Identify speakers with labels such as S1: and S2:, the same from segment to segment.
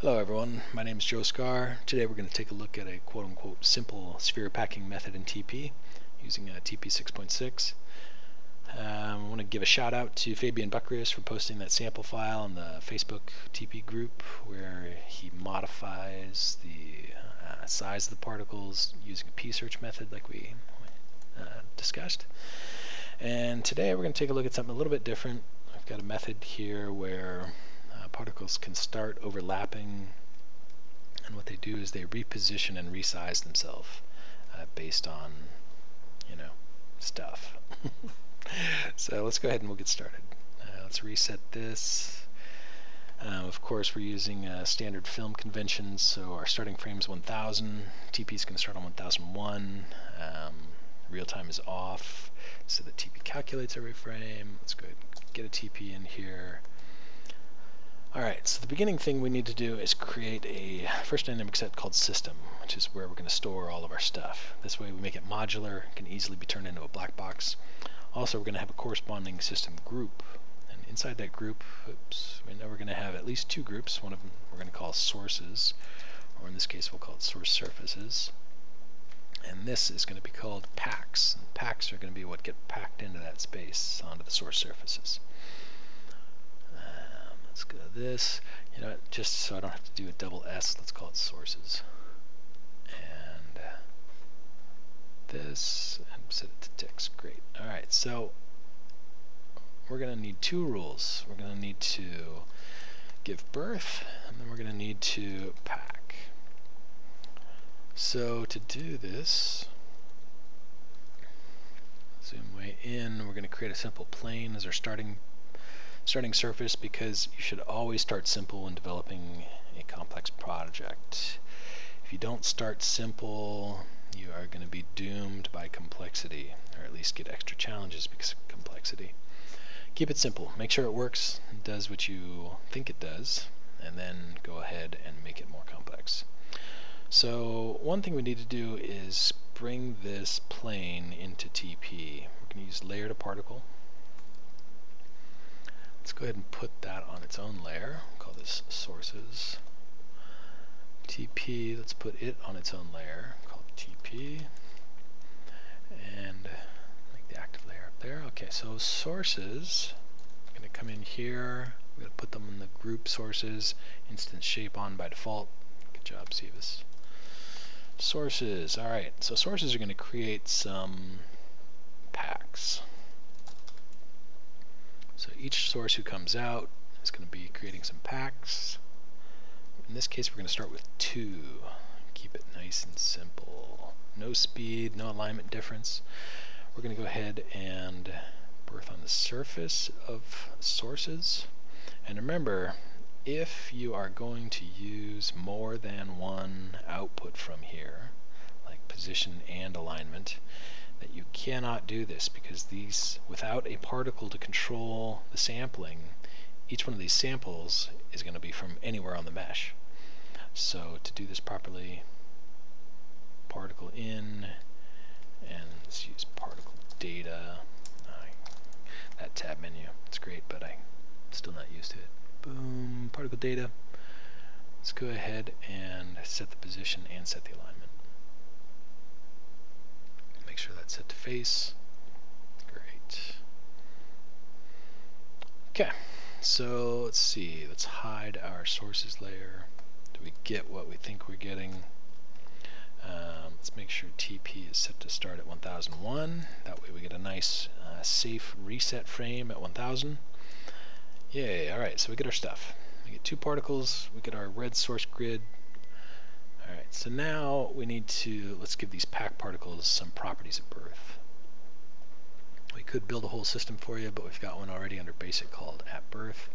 S1: Hello everyone, my name is Joe Scarr. Today we're going to take a look at a quote-unquote simple sphere packing method in TP using a TP 6.6. Um, I want to give a shout out to Fabian Buckrius for posting that sample file in the Facebook TP group where he modifies the uh, size of the particles using a p-search method like we uh, discussed. And today we're going to take a look at something a little bit different. I've got a method here where particles can start overlapping and what they do is they reposition and resize themselves uh, based on you know stuff. So let's go ahead and we'll get started. Uh, let's reset this. Um, of course we're using uh, standard film conventions so our starting frame is 1000 TP is going to start on 1001 um, real time is off so the TP calculates every frame. Let's go ahead and get a TP in here Alright, so the beginning thing we need to do is create a first dynamic set called system, which is where we're going to store all of our stuff. This way we make it modular, it can easily be turned into a black box. Also we're going to have a corresponding system group, and inside that group, oops, we know we're going to have at least two groups. One of them we're going to call sources, or in this case we'll call it source surfaces. And this is going to be called packs. And packs are going to be what get packed into that space onto the source surfaces let's go to this. You know, just so I don't have to do a double S, let's call it sources. And uh, this, and set it to text, Great. All right, so we're going to need two rules. We're going to need to give birth, and then we're going to need to pack. So to do this, zoom way in, we're going to create a simple plane as our starting starting surface because you should always start simple when developing a complex project. If you don't start simple, you are going to be doomed by complexity, or at least get extra challenges because of complexity. Keep it simple. Make sure it works, does what you think it does, and then go ahead and make it more complex. So one thing we need to do is bring this plane into TP. We're going to use layer to particle. Let's go ahead and put that on its own layer. call this sources. TP, let's put it on its own layer called TP. And make the active layer up there. Okay, so sources, I'm going to come in here. I'm going to put them in the group sources, instance shape on by default. Good job, Cebas. Sources, alright, so sources are going to create some packs. So each source who comes out is going to be creating some packs. In this case, we're going to start with two. Keep it nice and simple. No speed, no alignment difference. We're going to go ahead and birth on the surface of sources. And remember, if you are going to use more than one output from here, like position and alignment, cannot do this because these, without a particle to control the sampling, each one of these samples is going to be from anywhere on the mesh. So to do this properly, particle in, and let's use particle data. that tab menu, it's great, but I'm still not used to it. Boom, particle data. Let's go ahead and set the position and set the alignment sure that's set to face. Great. Okay, so let's see. Let's hide our sources layer. Do we get what we think we're getting? Um, let's make sure TP is set to start at 1001. That way we get a nice uh, safe reset frame at 1000. Yay, alright, so we get our stuff. We get two particles, we get our red source grid, Alright, so now we need to, let's give these pack particles some properties at birth. We could build a whole system for you, but we've got one already under basic called at birth.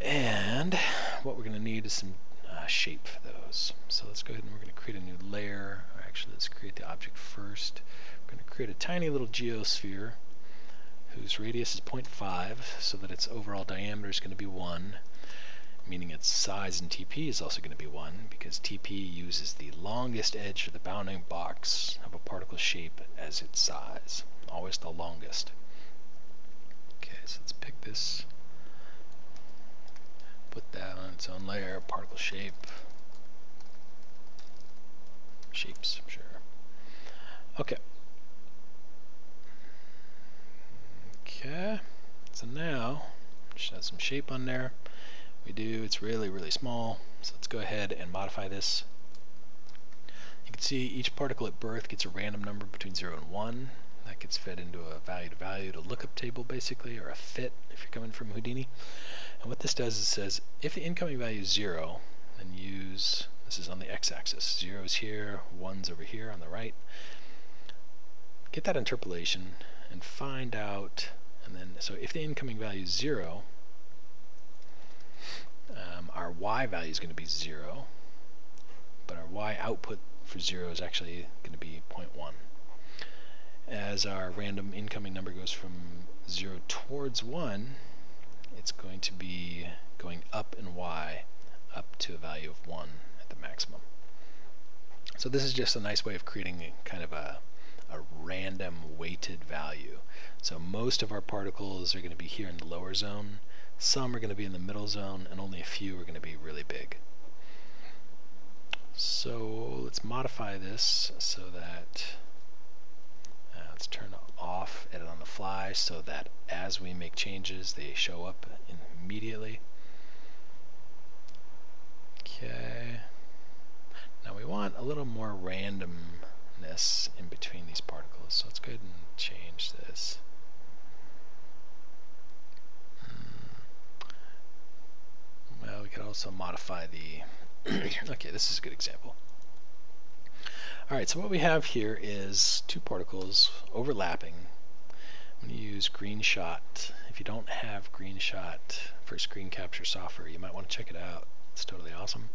S1: And what we're going to need is some uh, shape for those. So let's go ahead and we're going to create a new layer. Actually, let's create the object first. We're going to create a tiny little geosphere whose radius is 0.5 so that its overall diameter is going to be 1 meaning its size in TP is also going to be 1 because TP uses the longest edge of the bounding box of a particle shape as its size, always the longest. Okay, so let's pick this put that on its own layer, particle shape, shapes, sure. Okay. Okay, so now, just add some shape on there. We do, it's really, really small, so let's go ahead and modify this. You can see each particle at birth gets a random number between 0 and 1. That gets fed into a value to value to lookup table basically, or a fit if you're coming from Houdini. And what this does is says if the incoming value is 0, then use, this is on the x-axis, 0 is here, 1's over here on the right. Get that interpolation and find out, and then, so if the incoming value is 0, um, our y value is going to be 0, but our y output for 0 is actually going to be 0.1. As our random incoming number goes from 0 towards 1, it's going to be going up in y up to a value of 1 at the maximum. So this is just a nice way of creating kind of a, a random weighted value. So most of our particles are going to be here in the lower zone, some are going to be in the middle zone, and only a few are going to be really big. So let's modify this so that uh, let's turn off edit on the fly so that as we make changes they show up immediately. Okay. Now we want a little more randomness in between these particles. So let's go ahead and change this. Hmm. Well, we could also modify the okay, this is a good example. Alright, so what we have here is two particles overlapping. I'm going to use GreenShot. If you don't have GreenShot for screen capture software, you might want to check it out. It's totally awesome.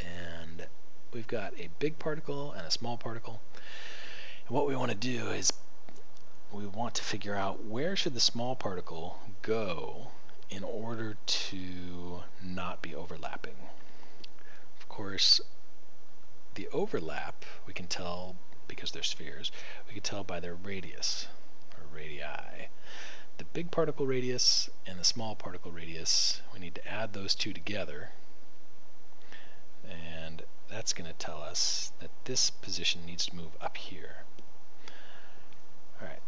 S1: And we've got a big particle and a small particle. And what we want to do is we want to figure out where should the small particle go in order to not be overlapping Of course, the overlap we can tell because they're spheres, we can tell by their radius, or radii. The big particle radius and the small particle radius, we need to add those two together, and that's going to tell us that this position needs to move up here. Alright,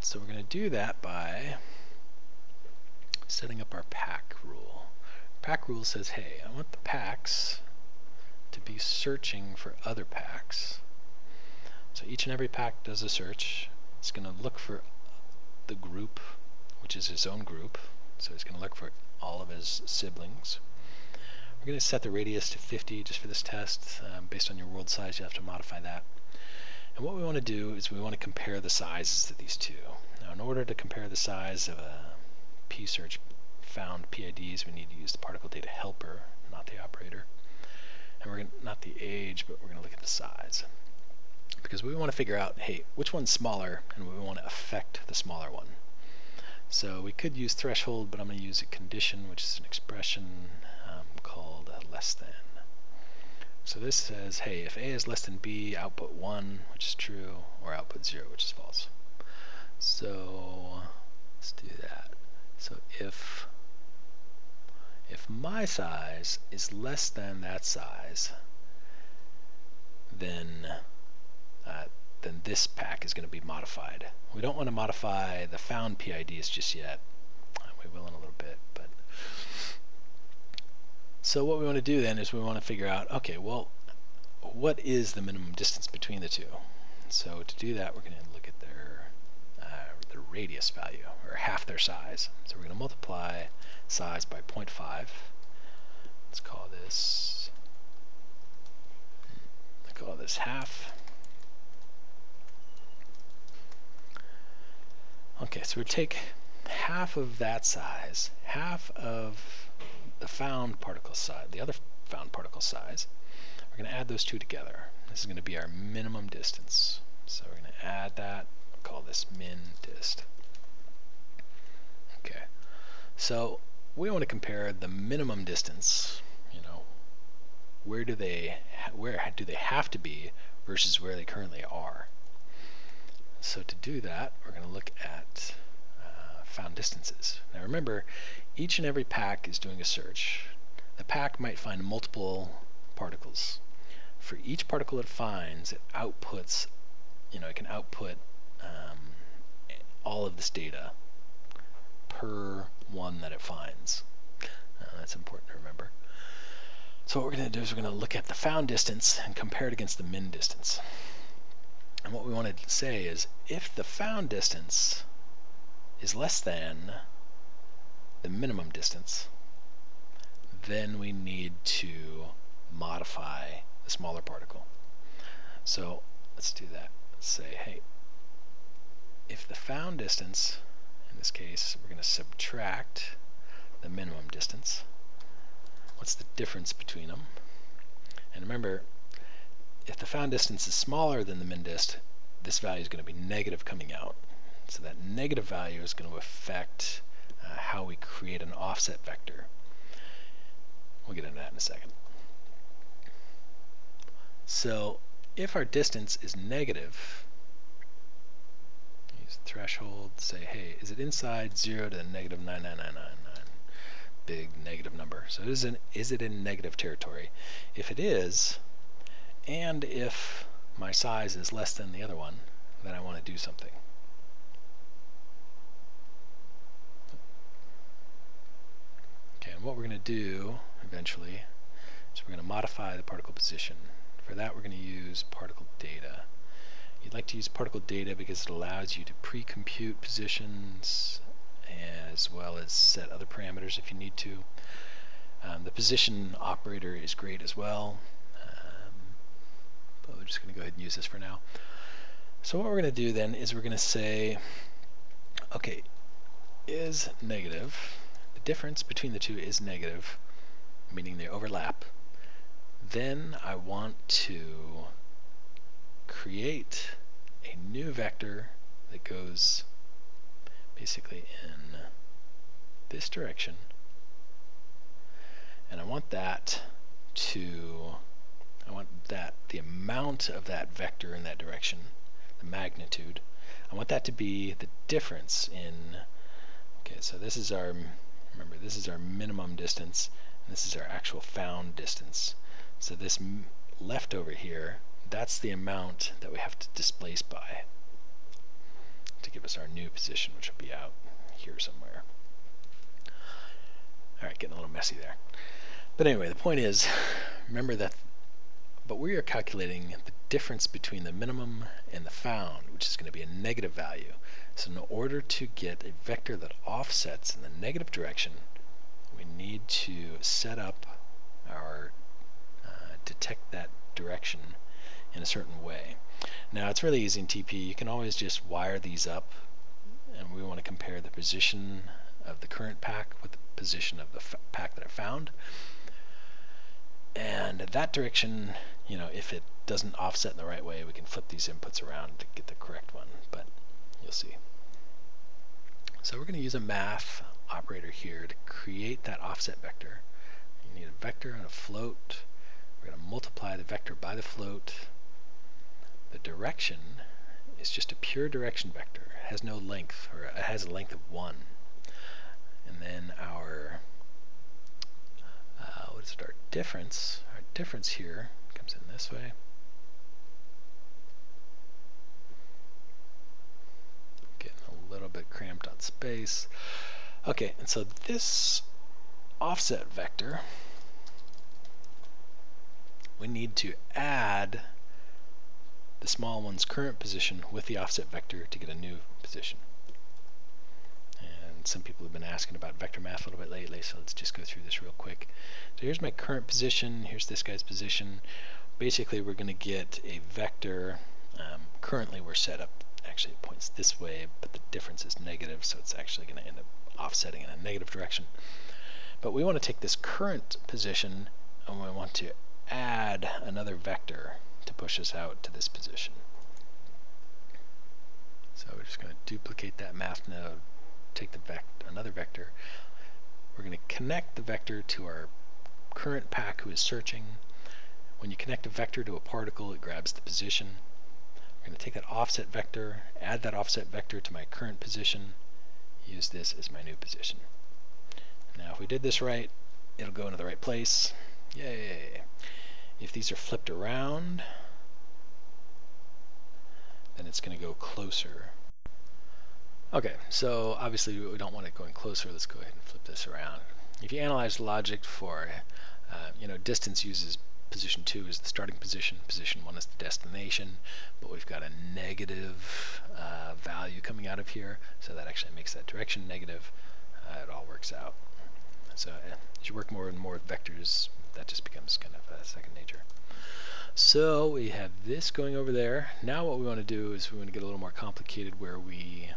S1: so we're going to do that by setting up our pack rule. Pack rule says, hey, I want the packs to be searching for other packs. So each and every pack does a search. It's going to look for the group, which is his own group. So he's going to look for all of his siblings. We're going to set the radius to 50 just for this test. Um, based on your world size, you have to modify that. And what we want to do is we want to compare the sizes of these two. Now, in order to compare the size of a p-search found PIDs, we need to use the particle data helper, not the operator and we're going to, not the age, but we're going to look at the size. Because we want to figure out, hey, which one's smaller, and we want to affect the smaller one. So we could use threshold, but I'm going to use a condition, which is an expression um, called less than. So this says, hey, if A is less than B, output 1, which is true, or output 0, which is false. So let's do that. So if if my size is less than that size, then uh, then this pack is going to be modified. We don't want to modify the found PIDs just yet. We will in a little bit, but so what we want to do then is we want to figure out, okay, well, what is the minimum distance between the two? So to do that, we're going to look at their uh, their radius value, or half their size. So we're going to multiply size by 0.5. Let's call this, let's call this half. Okay, so we take half of that size, half of the found particle size, the other found particle size. We're going to add those two together. This is going to be our minimum distance. So we're going to add that, call this min dist. Okay, so we want to compare the minimum distance, you know, where do they where do they have to be versus where they currently are. So to do that, we're going to look at uh, found distances. Now remember, each and every pack is doing a search. the pack might find multiple particles. For each particle it finds, it outputs, you know, it can output um, all of this data per one that it finds. Uh, that's important to remember. So what we're going to do is we're going to look at the found distance and compare it against the min distance. And what we want to say is if the found distance is less than the minimum distance, then we need to modify the smaller particle. So let's do that. Let's say, hey, if the found distance, in this case, we're going to subtract the minimum distance, what's the difference between them? And remember, if the found distance is smaller than the min dist, this value is going to be negative coming out. So that negative value is going to affect uh, how we create an offset vector. We'll get into that in a second. So if our distance is negative, threshold, say, hey, is it inside 0 to negative 99999? Big negative number. So is, an, is it in negative territory? If it is, and if my size is less than the other one, then I want to do something. Okay, and what we're going to do eventually is we're going to modify the particle position. For that we're going to use particle data. You'd like to use particle data because it allows you to pre-compute positions as well as set other parameters if you need to. Um, the position operator is great as well, um, but we're just going to go ahead and use this for now. So what we're going to do then is we're going to say, okay, is negative the difference between the two is negative, meaning they overlap, then I want to create a new vector that goes basically in this direction and I want that to I want that the amount of that vector in that direction the magnitude I want that to be the difference in okay so this is our Remember, this is our minimum distance, and this is our actual found distance. So this left over here, that's the amount that we have to displace by to give us our new position, which will be out here somewhere. Alright, getting a little messy there. But anyway, the point is, remember that, but we are calculating the difference between the minimum and the found, which is going to be a negative value. So in order to get a vector that offsets in the negative direction, we need to set up our uh, detect that direction in a certain way. Now it's really easy in TP. You can always just wire these up and we want to compare the position of the current pack with the position of the pack that I found. And that direction, you know, if it doesn't offset in the right way, we can flip these inputs around to get the correct one, but you'll see. So we're going to use a math operator here to create that offset vector. You need a vector and a float. We're going to multiply the vector by the float. The direction is just a pure direction vector. It has no length, or it has a length of 1. And then our, uh, what is it, our difference, our difference here comes in this way. Getting a little bit cramped on space. Okay, and so this offset vector, we need to add the small one's current position with the offset vector to get a new position. And some people have been asking about vector math a little bit lately, so let's just go through this real quick. So here's my current position, here's this guy's position. Basically, we're going to get a vector. Um, currently, we're set up actually it points this way, but the difference is negative, so it's actually going to end up offsetting in a negative direction. But we want to take this current position and we want to add another vector to push us out to this position. So we're just going to duplicate that math node, take the vec another vector. We're going to connect the vector to our current pack who is searching. When you connect a vector to a particle, it grabs the position. I'm going to take that offset vector, add that offset vector to my current position, use this as my new position. Now if we did this right, it'll go into the right place. Yay! If these are flipped around, then it's going to go closer. Okay, so obviously we don't want it going closer. Let's go ahead and flip this around. If you analyze logic for, uh, you know, distance uses position 2 is the starting position, position 1 is the destination, but we've got a negative uh, value coming out of here, so that actually makes that direction negative. Uh, it all works out. So as you work more and more with vectors, that just becomes kind of a second nature. So we have this going over there. Now what we want to do is we want to get a little more complicated where we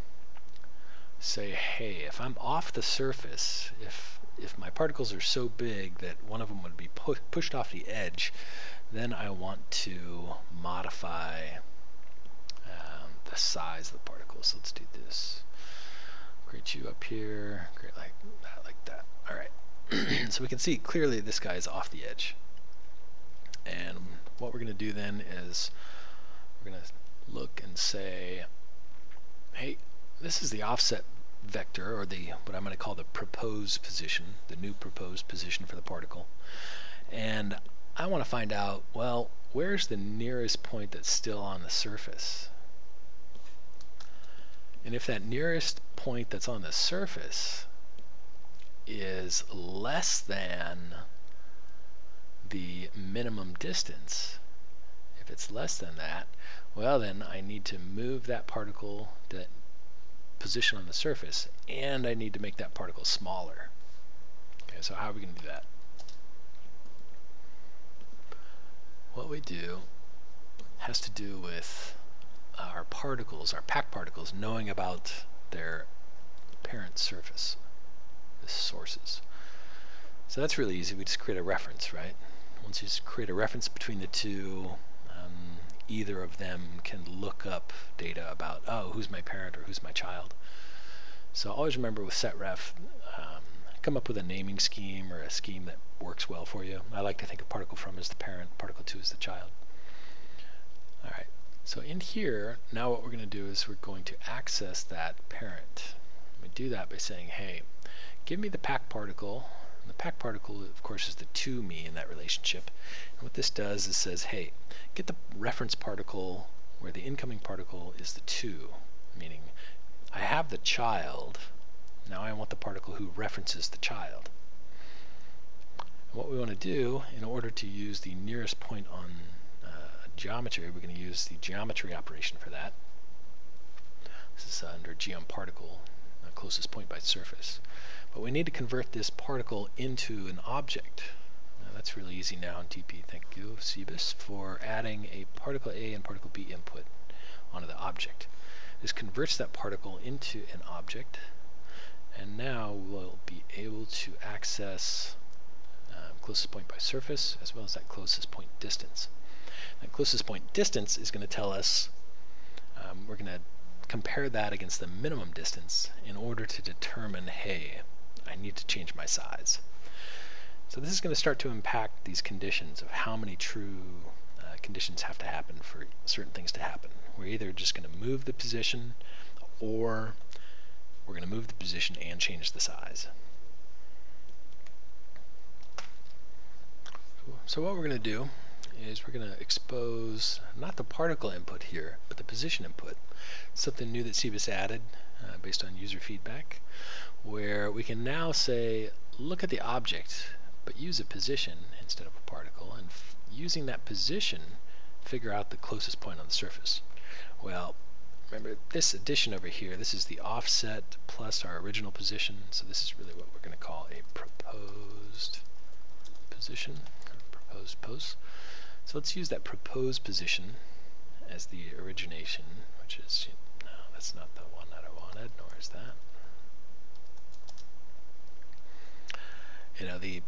S1: say, hey, if I'm off the surface, if if my particles are so big that one of them would be pu pushed off the edge, then I want to modify um, the size of the particles. So let's do this. Create you up here, create like that, like that. All right. so we can see clearly this guy is off the edge. And what we're going to do then is we're going to look and say, hey, this is the offset vector, or the what I'm going to call the proposed position, the new proposed position for the particle. And I want to find out, well, where's the nearest point that's still on the surface? And if that nearest point that's on the surface is less than the minimum distance, if it's less than that, well then I need to move that particle that position on the surface, and I need to make that particle smaller. Okay, so how are we going to do that? What we do has to do with our particles, our packed particles, knowing about their parent surface, sources. So that's really easy. We just create a reference, right? Once you create a reference between the two, either of them can look up data about, oh, who's my parent or who's my child. So always remember with setref, um, come up with a naming scheme or a scheme that works well for you. I like to think of particle from as the parent, particle 2 as the child. Alright, so in here, now what we're going to do is we're going to access that parent. We do that by saying, hey, give me the packed particle. The packed particle, of course, is the to me in that relationship. And what this does is says, hey, get the reference particle where the incoming particle is the to, meaning I have the child, now I want the particle who references the child. And what we want to do in order to use the nearest point on uh, geometry, we're going to use the geometry operation for that. This is under geom particle, closest point by surface. But we need to convert this particle into an object that's really easy now in TP. Thank you, Cebas, for adding a particle A and particle B input onto the object. This converts that particle into an object, and now we'll be able to access um, closest point by surface as well as that closest point distance. That closest point distance is going to tell us, um, we're going to compare that against the minimum distance in order to determine, hey, I need to change my size. So this is going to start to impact these conditions of how many true uh, conditions have to happen for certain things to happen. We're either just going to move the position or we're going to move the position and change the size. So what we're going to do is we're going to expose not the particle input here, but the position input. Something new that Cebas added uh, based on user feedback, where we can now say, look at the object but use a position instead of a particle, and using that position, figure out the closest point on the surface. Well, remember this addition over here, this is the offset plus our original position, so this is really what we're going to call a proposed position, proposed pose. So let's use that proposed position as the origination, which is, no, that's not the one that I wanted, nor is that. You know, the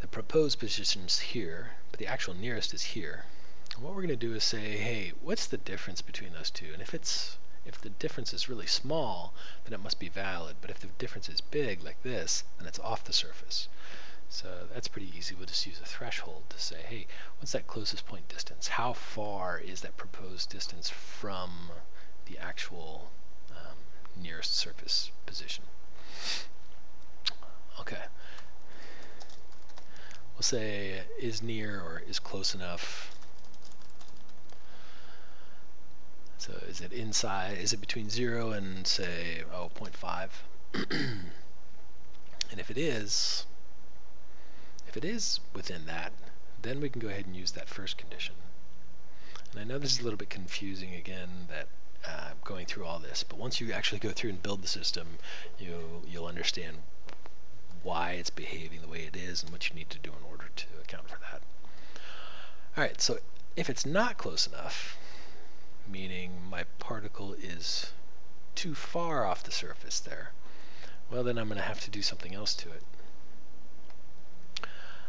S1: the proposed position is here, but the actual nearest is here. And what we're going to do is say, hey, what's the difference between those two? And if it's if the difference is really small, then it must be valid. But if the difference is big, like this, then it's off the surface. So that's pretty easy. We'll just use a threshold to say, hey, what's that closest point distance? How far is that proposed distance from the actual um, nearest surface position? Okay. We'll say is near or is close enough. So is it inside, is it between 0 and say, oh, 0.5? and if it is, if it is within that, then we can go ahead and use that first condition. And I know this is a little bit confusing again that uh, going through all this, but once you actually go through and build the system, you, you'll understand why it's behaving the way it is and what you need to do in order to account for that. Alright, so if it's not close enough, meaning my particle is too far off the surface there, well then I'm going to have to do something else to it.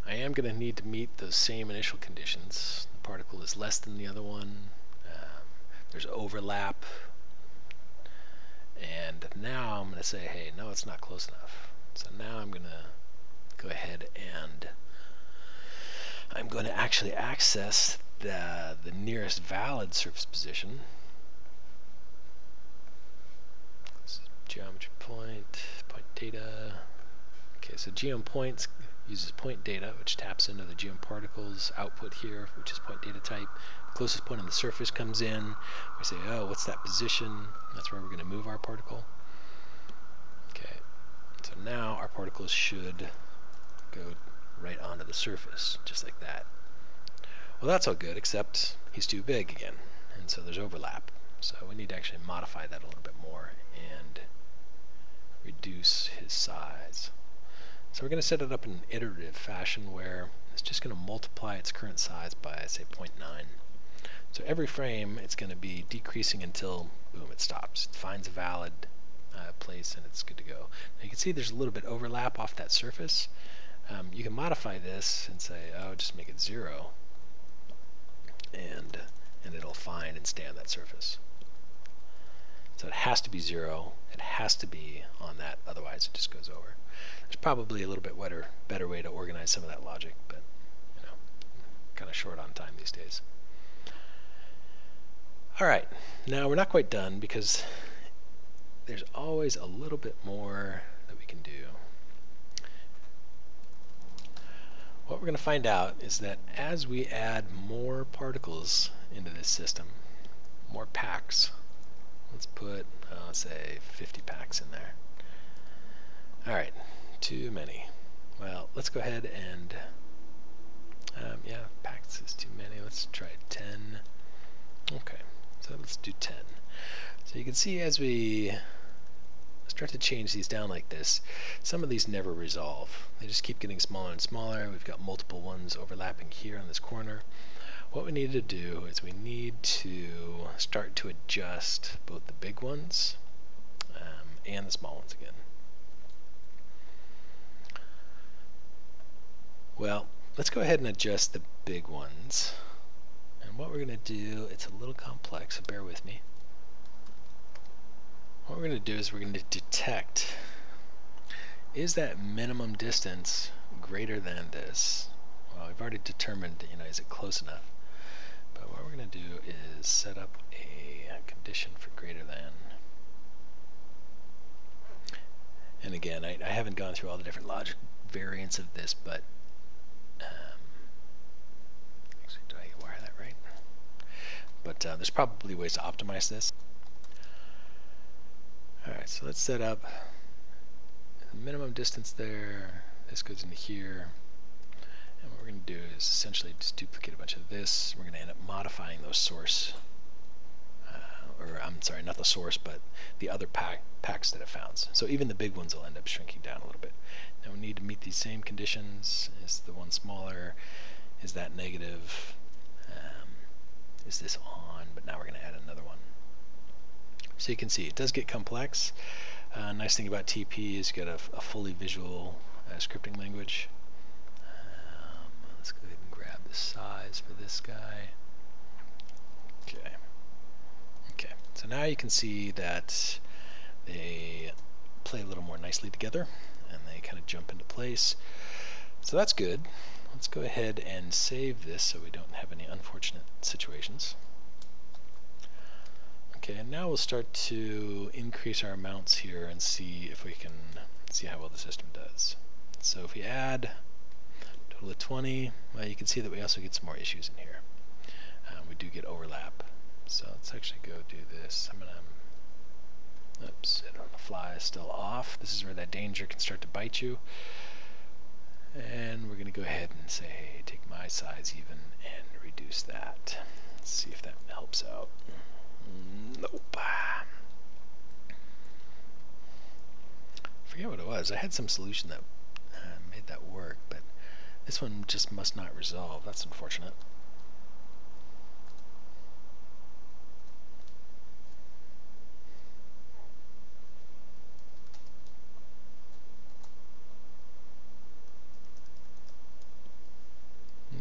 S1: I am going to need to meet those same initial conditions. The particle is less than the other one. Um, there's overlap. And now I'm going to say, hey, no, it's not close enough. So now I'm going to go ahead and I'm going to actually access the, the nearest valid surface position. geometry point, point data. Okay, so geom points uses point data, which taps into the geom particles output here, which is point data type. Closest point on the surface comes in. We say, oh, what's that position? That's where we're going to move our particle. So now our particles should go right onto the surface, just like that. Well, that's all good, except he's too big again, and so there's overlap. So we need to actually modify that a little bit more and reduce his size. So we're going to set it up in an iterative fashion where it's just going to multiply its current size by, say, 0.9. So every frame, it's going to be decreasing until, boom, it stops. It finds a valid uh, place and it's good to go. Now you can see there's a little bit overlap off that surface. Um, you can modify this and say, oh, just make it zero, and and it'll find and stay on that surface. So it has to be zero. It has to be on that, otherwise it just goes over. There's probably a little bit better, better way to organize some of that logic, but you know, kind of short on time these days. All right, now we're not quite done because there's always a little bit more that we can do. What we're going to find out is that as we add more particles into this system, more packs, let's put, uh, say, 50 packs in there. All right, too many. Well, let's go ahead and, um, yeah, packs is too many. Let's try 10. Okay, so let's do 10. So you can see as we start to change these down like this, some of these never resolve. They just keep getting smaller and smaller. We've got multiple ones overlapping here on this corner. What we need to do is we need to start to adjust both the big ones um, and the small ones again. Well, let's go ahead and adjust the big ones. And what we're going to do, it's a little complex, so bear with me. What we're going to do is we're going to detect, is that minimum distance greater than this? Well, we've already determined, you know, is it close enough? But what we're going to do is set up a condition for greater than. And again, I, I haven't gone through all the different logic variants of this, but um, actually, I wire that right? but uh, there's probably ways to optimize this. Alright, so let's set up the minimum distance there. This goes into here. And what we're going to do is essentially just duplicate a bunch of this. We're going to end up modifying those source, uh, or I'm sorry, not the source, but the other pack, packs that it found. So even the big ones will end up shrinking down a little bit. Now we need to meet these same conditions. Is the one smaller? Is that negative? is this on, but now we're going to add another one. So you can see it does get complex. Uh, nice thing about TP is you get a, a fully visual uh, scripting language. Um, let's go ahead and grab the size for this guy. Okay. Okay, so now you can see that they play a little more nicely together and they kind of jump into place. So that's good. Let's go ahead and save this so we don't have any unfortunate situations. Okay, and now we'll start to increase our amounts here and see if we can see how well the system does. So if we add to Total of 20. Well, you can see that we also get some more issues in here. Uh, we do get overlap. So let's actually go do this. I'm going to, oops, it on the fly is still off. This is where that danger can start to bite you. And we're going to go ahead and say, hey, take my size even and reduce that. Let's see if that helps out. Nope. forget what it was. I had some solution that uh, made that work, but this one just must not resolve. That's unfortunate.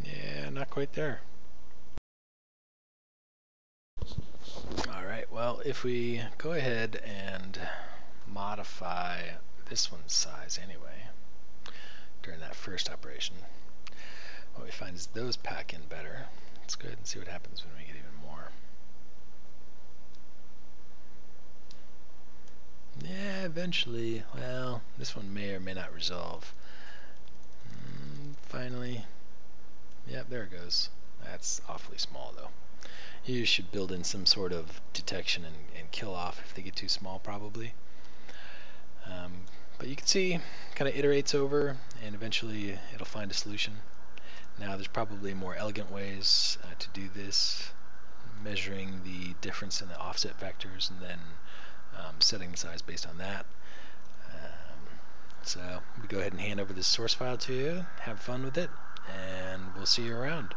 S1: Yeah, not quite there. Alright, well, if we go ahead and modify this one's size anyway during that first operation. What we find is those pack in better. Let's go ahead and see what happens when we get even more. Yeah, eventually, well, this one may or may not resolve. Mm, finally, yep, there it goes. That's awfully small though. You should build in some sort of detection and, and kill off if they get too small probably. Um, but you can see kind of iterates over and eventually it'll find a solution. Now there's probably more elegant ways uh, to do this, measuring the difference in the offset vectors and then um, setting the size based on that. Um, so we go ahead and hand over this source file to you, have fun with it, and we'll see you around.